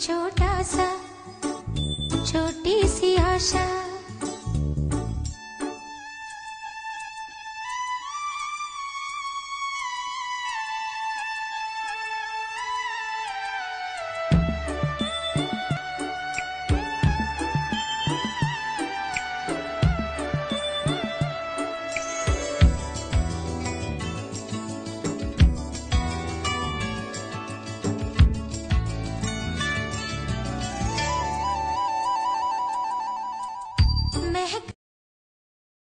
छोटा सा छोटी सी आशा।